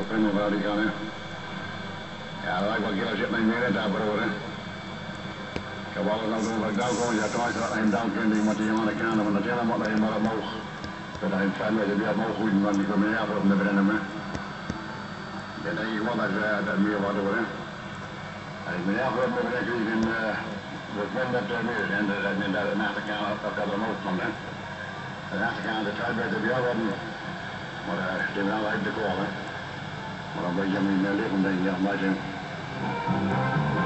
Op helemaal waar die kan, hè. Ja, dat lijkt wel keer als je het niet meer hebt, hè. Ik heb alles nou doen wat ik. Ja, toen dat een dank in die moet je aan de kant van de tellen moet je maar omhoog. Dat hij fijn dat je die omhoog gooit, want die niet af op de brennen. Dan denk ik wel dat ze dat meer wat hoor. Als ik me af op de brennen krijg, dan men dat meer. En dat dat het naast de op dat omhoog komt. De de de meter bij jou worden. Maar het is wel uit de hè. Maar dan ben je niet meer